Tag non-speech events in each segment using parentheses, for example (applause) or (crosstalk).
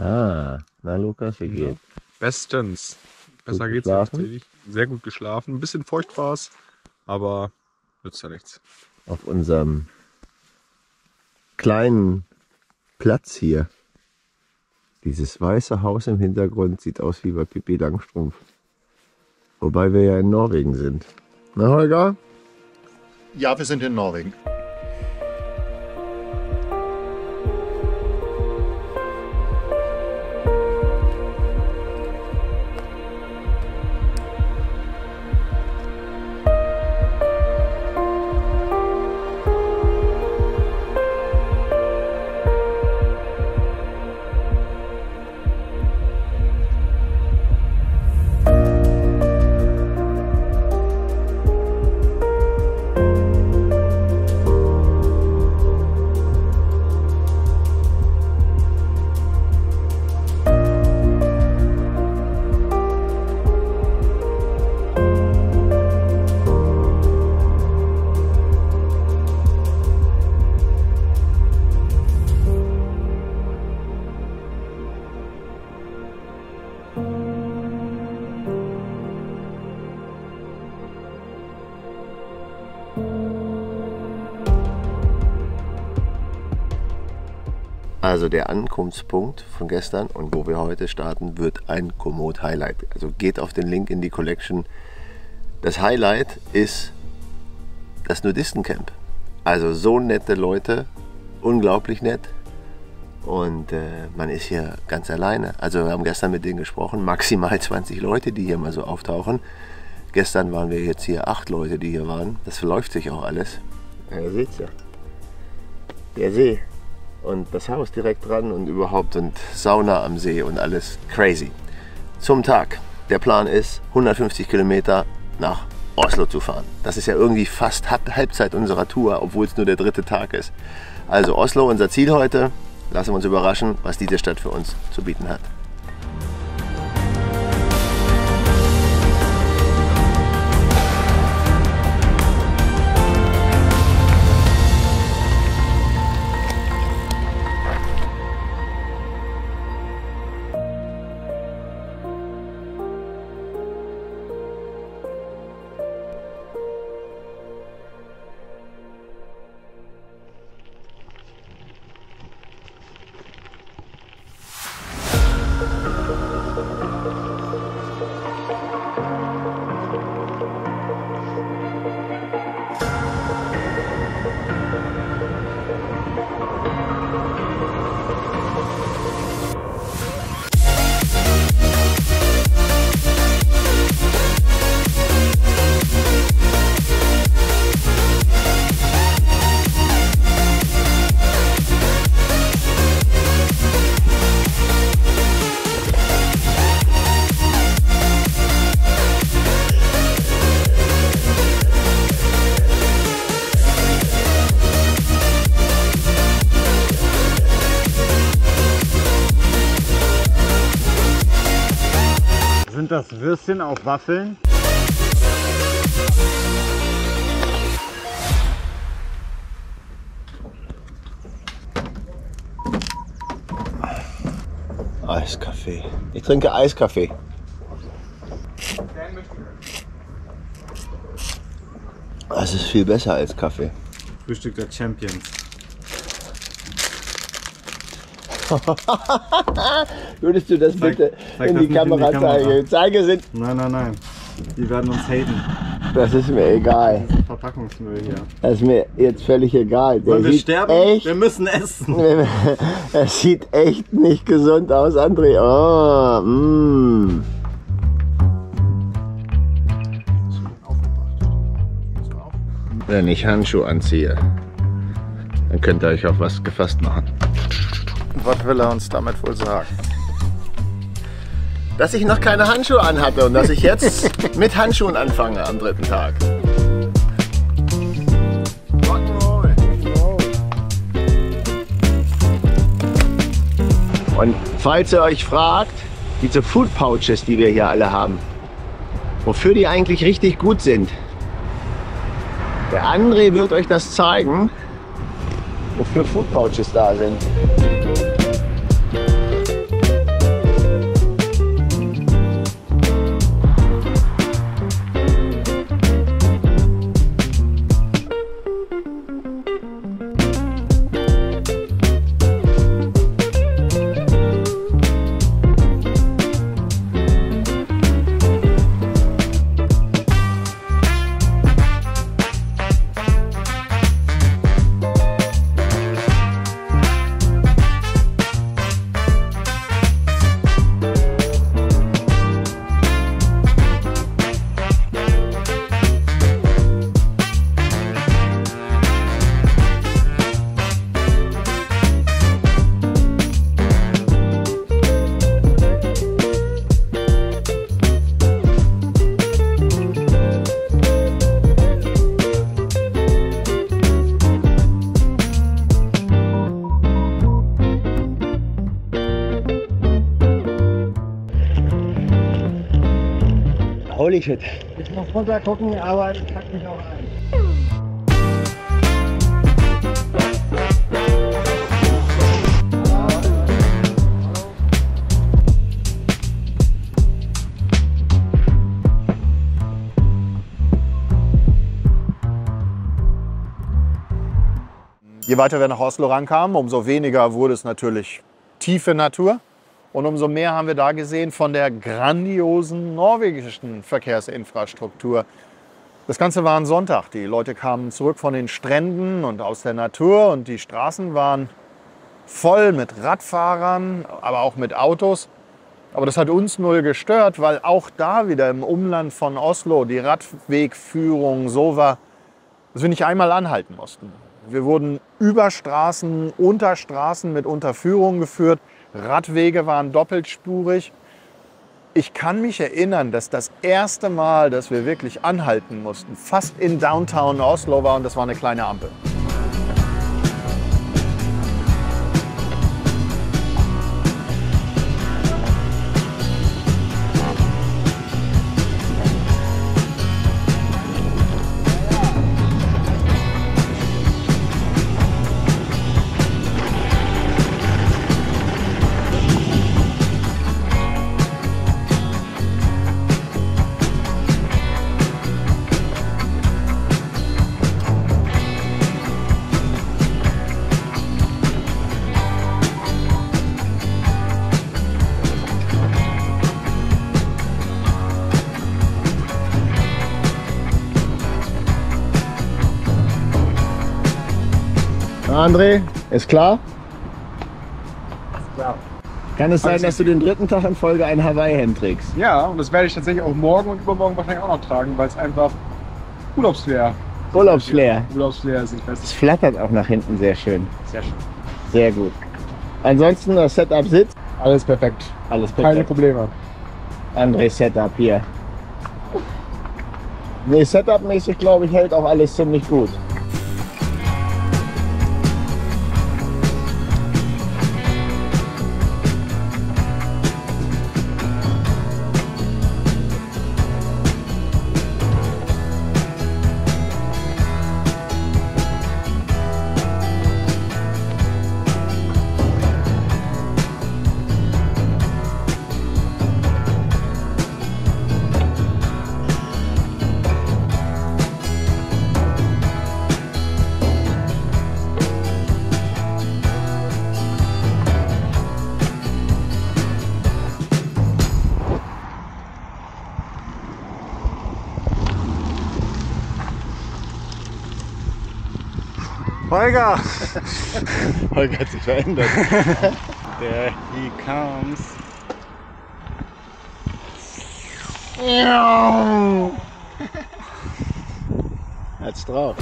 Ah, na Lukas, wie geht's? Bestens. Besser Gut geht's geschlafen? tatsächlich. Sehr gut geschlafen. Ein bisschen feucht war's, aber nützt ja nichts. Auf unserem kleinen Platz hier. Dieses weiße Haus im Hintergrund sieht aus wie bei Pippi Langstrumpf. Wobei wir ja in Norwegen sind. Na Holger? Ja, wir sind in Norwegen. Also der Ankunftspunkt von gestern und wo wir heute starten, wird ein Komoot Highlight. Also geht auf den Link in die Collection. Das Highlight ist das Nudistencamp. Also so nette Leute, unglaublich nett. Und äh, man ist hier ganz alleine. Also wir haben gestern mit denen gesprochen, maximal (laughs) 20 Leute, die hier mal so auftauchen. Gestern waren wir jetzt hier acht Leute, die hier waren. Das verläuft sich auch alles. Ja, ihr seht's ja. Der See und das Haus direkt dran und überhaupt und Sauna am See und alles crazy. Zum Tag. Der Plan ist, 150 Kilometer nach Oslo zu fahren. Das ist ja irgendwie fast Halb- Halbzeit unserer Tour, obwohl es nur der dritte Tag ist. Also Oslo, unser Ziel heute. Lassen wir uns überraschen, was diese Stadt für uns zu bieten hat. Würstchen auf Waffeln? Eiskaffee. Ich trinke Eiskaffee. Das ist viel besser als Kaffee. Frühstück der Champions. (laughs) Würdest du das Zeig- bitte zeig in das die in die Kamera zeigen? Zeige sind. Nein, nein, nein. Die werden uns haten. Das ist mir egal. Verpackungsmüll hier. Das ist mir jetzt völlig egal. Der Wollen wir sterben? Echt, Wir müssen essen. es (laughs) sieht echt nicht gesund aus, André. Oh, mm. Wenn ich Handschuhe anziehe, dann könnt ihr euch auf was gefasst machen. Was will er uns damit wohl sagen? Dass ich noch keine Handschuhe anhatte und dass ich jetzt (laughs) mit Handschuhen anfange am dritten Tag. Und falls ihr euch fragt, diese Food Pouches, die wir hier alle haben, wofür die eigentlich richtig gut sind, der André wird euch das zeigen, wofür Food Pouches da sind. Shit. Ich muss runter gucken, aber ich pack mich auch ein. Je weiter wir nach Oslo rankamen, umso weniger wurde es natürlich tiefe Natur. Und umso mehr haben wir da gesehen von der grandiosen norwegischen Verkehrsinfrastruktur. Das Ganze war ein Sonntag. Die Leute kamen zurück von den Stränden und aus der Natur und die Straßen waren voll mit Radfahrern, aber auch mit Autos. Aber das hat uns null gestört, weil auch da wieder im Umland von Oslo die Radwegführung so war, dass wir nicht einmal anhalten mussten. Wir wurden über Straßen, unter Straßen mit Unterführung geführt. Radwege waren doppelspurig. Ich kann mich erinnern, dass das erste Mal, dass wir wirklich anhalten mussten, fast in Downtown Oslo war und das war eine kleine Ampel. André, ist klar? klar. Kann es sein, dass du den dritten Tag in Folge ein Hawaii-Hemd trägst? Ja, und das werde ich tatsächlich auch morgen und übermorgen wahrscheinlich auch noch tragen, weil es einfach Urlaubsflair. Urlaubsflair. Urlaubsflair ist. Ich weiß Es flattert auch nach hinten sehr schön. Sehr schön. Sehr gut. Ansonsten das Setup sitzt. Alles perfekt. Alles Keine perfekt. Probleme. André Setup hier. Nee, Setup-mäßig glaube ich hält auch alles ziemlich gut. Holger! Holger hat sich verändert. There he comes. Hat's drauf.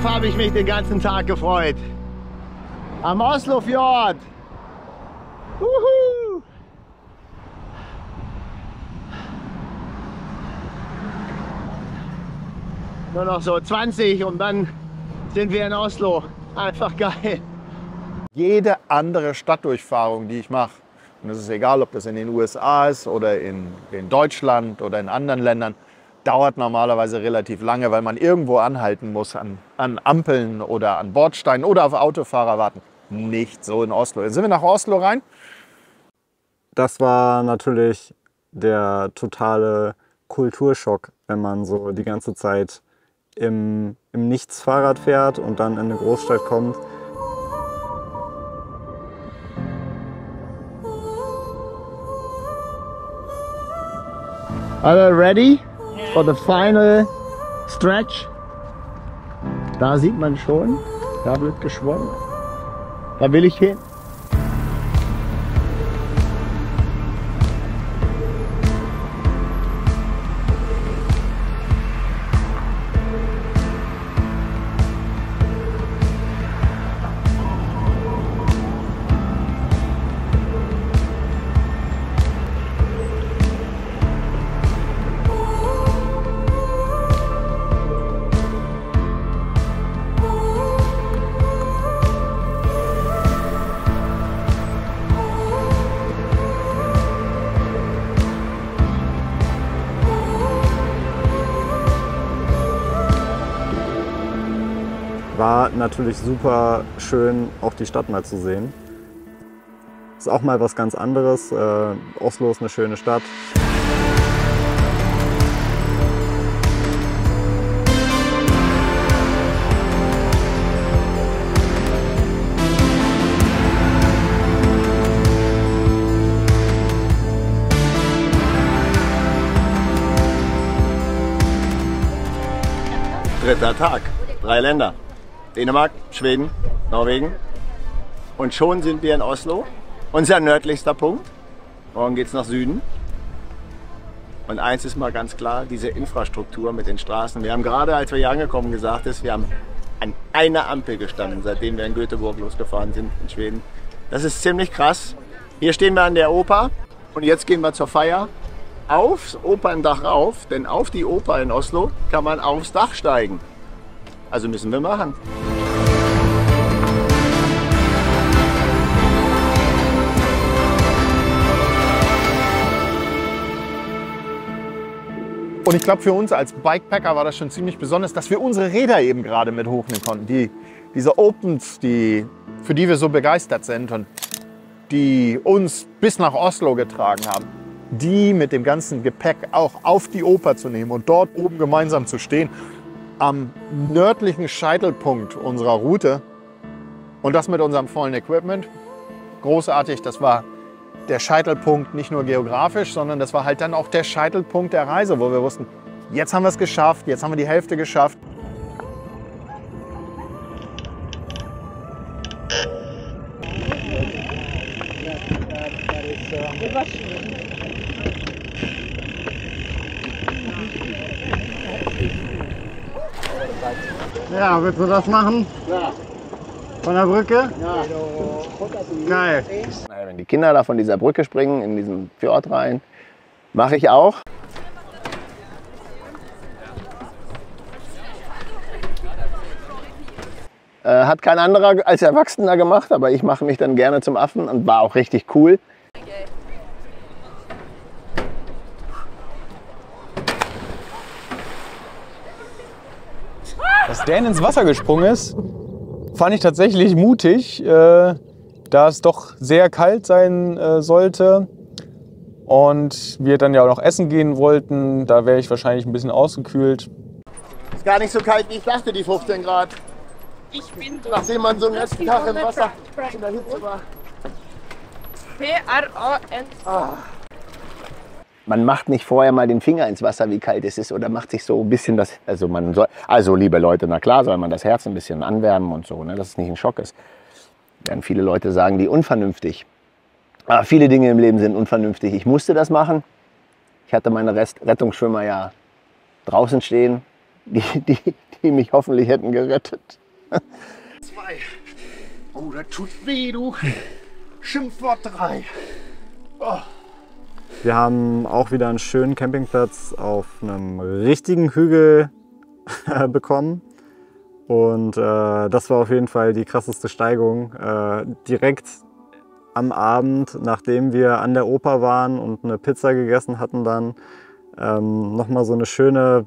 Darauf habe ich mich den ganzen Tag gefreut. Am Oslofjord. Wuhu. Nur noch so 20 und dann sind wir in Oslo. Einfach geil. Jede andere Stadtdurchfahrung, die ich mache, und es ist egal, ob das in den USA ist oder in, in Deutschland oder in anderen Ländern, dauert normalerweise relativ lange, weil man irgendwo anhalten muss, an, an Ampeln oder an Bordsteinen oder auf Autofahrer warten. Nicht so in Oslo. Jetzt sind wir nach Oslo rein. Das war natürlich der totale Kulturschock, wenn man so die ganze Zeit im, im Nichts Fahrrad fährt und dann in eine Großstadt kommt. Alle ready for the final stretch? Da sieht man schon, da wird geschwommen. Da will ich hin. Natürlich super schön, auch die Stadt mal zu sehen. Ist auch mal was ganz anderes. Äh, Oslo ist eine schöne Stadt. Dritter Tag. Drei Länder. Dänemark, Schweden, Norwegen. Und schon sind wir in Oslo. Unser nördlichster Punkt. Morgen geht es nach Süden. Und eins ist mal ganz klar, diese Infrastruktur mit den Straßen. Wir haben gerade, als wir hier angekommen gesagt ist, wir haben an einer Ampel gestanden, seitdem wir in Göteborg losgefahren sind in Schweden. Das ist ziemlich krass. Hier stehen wir an der Oper und jetzt gehen wir zur Feier aufs Operndach rauf, denn auf die Oper in Oslo kann man aufs Dach steigen. Also müssen wir machen. Und ich glaube, für uns als Bikepacker war das schon ziemlich besonders, dass wir unsere Räder eben gerade mit hochnehmen konnten. Die, diese Opens, die, für die wir so begeistert sind und die uns bis nach Oslo getragen haben, die mit dem ganzen Gepäck auch auf die Oper zu nehmen und dort oben gemeinsam zu stehen, am nördlichen Scheitelpunkt unserer Route und das mit unserem vollen Equipment. Großartig, das war der Scheitelpunkt nicht nur geografisch, sondern das war halt dann auch der Scheitelpunkt der Reise, wo wir wussten, jetzt haben wir es geschafft, jetzt haben wir die Hälfte geschafft. Ja, willst du das machen? Ja. Von der Brücke? Ja. Geil. Wenn die Kinder da von dieser Brücke springen, in diesen Fjord rein, mache ich auch. Äh, hat kein anderer als Erwachsener gemacht, aber ich mache mich dann gerne zum Affen und war auch richtig cool. Dass Dan ins Wasser gesprungen ist, fand ich tatsächlich mutig, äh, da es doch sehr kalt sein äh, sollte. Und wir dann ja auch noch essen gehen wollten. Da wäre ich wahrscheinlich ein bisschen ausgekühlt. Ist gar nicht so kalt, wie ich dachte, die 15 Grad. Ich bin Nachdem man so einen ganzen Tag im Wasser in der Hitze war. P-R-A-N. Man macht nicht vorher mal den Finger ins Wasser, wie kalt es ist, oder macht sich so ein bisschen das. Also, man soll, also liebe Leute, na klar soll man das Herz ein bisschen anwärmen und so, ne, dass es nicht ein Schock ist. Werden viele Leute sagen, die unvernünftig. Aber viele Dinge im Leben sind unvernünftig. Ich musste das machen. Ich hatte meine Rest Rettungsschwimmer ja draußen stehen, die, die, die mich hoffentlich hätten gerettet. Zwei. Oh, das tut weh, du. Schimpfwort drei. Wir haben auch wieder einen schönen Campingplatz auf einem richtigen Hügel bekommen. Und äh, das war auf jeden Fall die krasseste Steigung. Äh, direkt am Abend, nachdem wir an der Oper waren und eine Pizza gegessen hatten, dann ähm, nochmal so eine schöne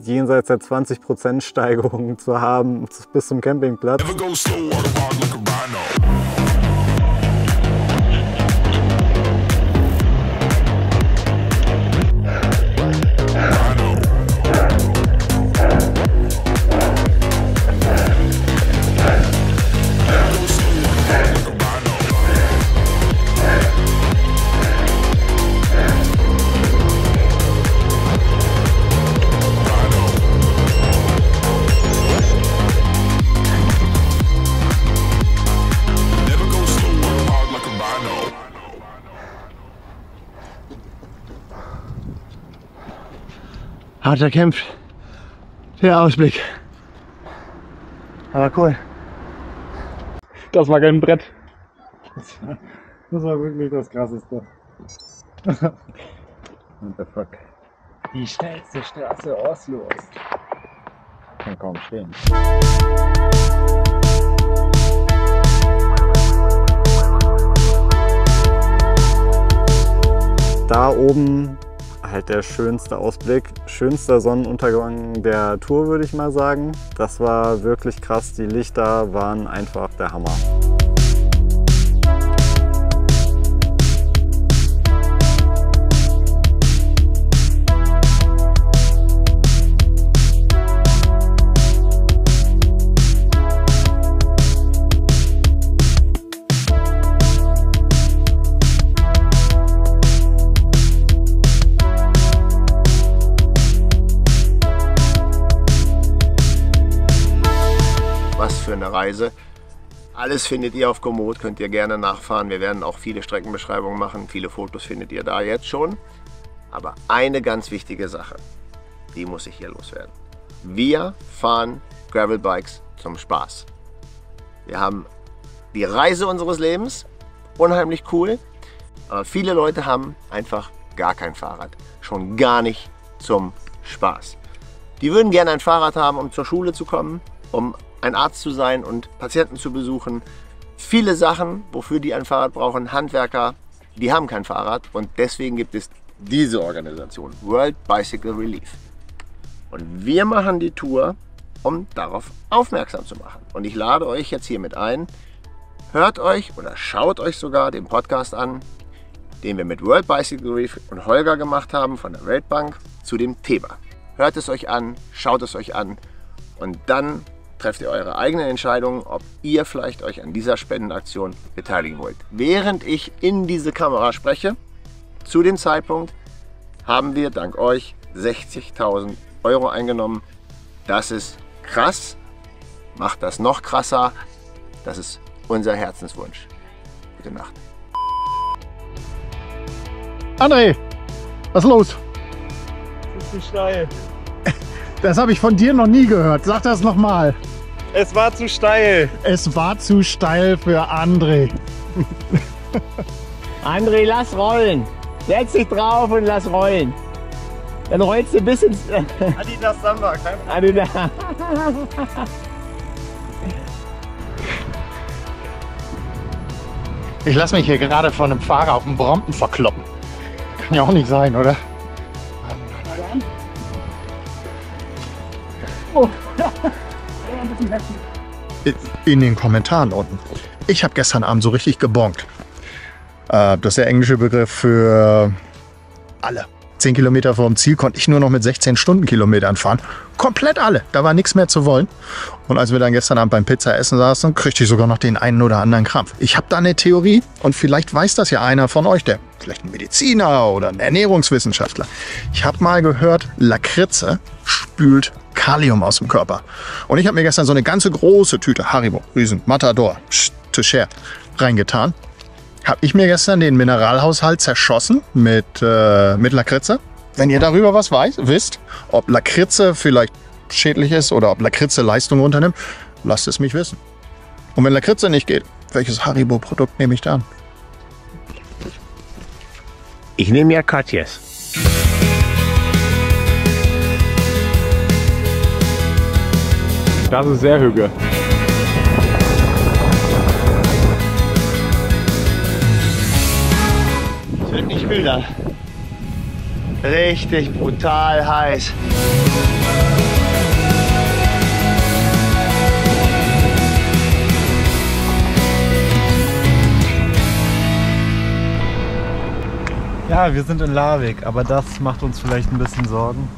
jenseits der 20% Steigerung zu haben (laughs) bis zum Campingplatz. Hart erkämpft. Der Ausblick. Aber cool. Das war kein Brett. Das war wirklich das Krasseste. (laughs) What the fuck? Die schnellste Straße Oslos. Kann kaum stehen. Da oben halt der schönste Ausblick, schönster Sonnenuntergang der Tour, würde ich mal sagen. Das war wirklich krass. Die Lichter waren einfach der Hammer. Eine Reise. Alles findet ihr auf Komoot, könnt ihr gerne nachfahren. Wir werden auch viele Streckenbeschreibungen machen. Viele Fotos findet ihr da jetzt schon. Aber eine ganz wichtige Sache, die muss ich hier loswerden. Wir fahren Gravelbikes zum Spaß. Wir haben die Reise unseres Lebens, unheimlich cool. Aber viele Leute haben einfach gar kein Fahrrad. Schon gar nicht zum Spaß. Die würden gerne ein Fahrrad haben, um zur Schule zu kommen, um ein Arzt zu sein und Patienten zu besuchen. Viele Sachen, wofür die ein Fahrrad brauchen, Handwerker, die haben kein Fahrrad und deswegen gibt es diese Organisation, World Bicycle Relief. Und wir machen die Tour, um darauf aufmerksam zu machen. Und ich lade euch jetzt hiermit ein, hört euch oder schaut euch sogar den Podcast an, den wir mit World Bicycle Relief und Holger gemacht haben von der Weltbank zu dem Thema. Hört es euch an, schaut es euch an und dann trefft ihr eure eigene Entscheidung, ob ihr vielleicht euch an dieser Spendenaktion beteiligen wollt. Während ich in diese Kamera spreche, zu dem Zeitpunkt haben wir dank euch 60.000 Euro eingenommen. Das ist krass. Macht das noch krasser. Das ist unser Herzenswunsch. Gute Nacht. André, was ist los? Das ist zu steil. Das habe ich von dir noch nie gehört. Sag das nochmal. Es war zu steil. Es war zu steil für André. (laughs) André, lass rollen. Setz dich drauf und lass rollen. Dann rollst du bis ins. (laughs) Adidas Samba, kein Adidas. Ich lasse mich hier gerade von einem Fahrer auf dem Brompton verkloppen. Kann ja auch nicht sein, oder? (laughs) In den Kommentaren unten. Ich habe gestern Abend so richtig gebonkt. Äh, Das ist der englische Begriff für alle. 10 Kilometer vor dem Ziel konnte ich nur noch mit 16 Stundenkilometern fahren. Komplett alle. Da war nichts mehr zu wollen. Und als wir dann gestern Abend beim Pizza essen saßen, kriegte ich sogar noch den einen oder anderen Krampf. Ich habe da eine Theorie und vielleicht weiß das ja einer von euch, der vielleicht ein Mediziner oder ein Ernährungswissenschaftler. Ich habe mal gehört, Lakritze spült Kalium aus dem Körper. Und ich habe mir gestern so eine ganze große Tüte Haribo, Riesen, Matador, Tischer reingetan. Habe ich mir gestern den Mineralhaushalt zerschossen mit, äh, mit Lakritze. Wenn ihr darüber was weiß, wisst, ob Lakritze vielleicht schädlich ist oder ob Lakritze Leistung unternimmt, lasst es mich wissen. Und wenn Lakritze nicht geht, welches Haribo-Produkt nehme ich dann? Ich nehme ja Katjes. Das ist sehr hügel. Es wird nicht müder. Richtig brutal heiß. Ja, wir sind in Larvik, aber das macht uns vielleicht ein bisschen Sorgen.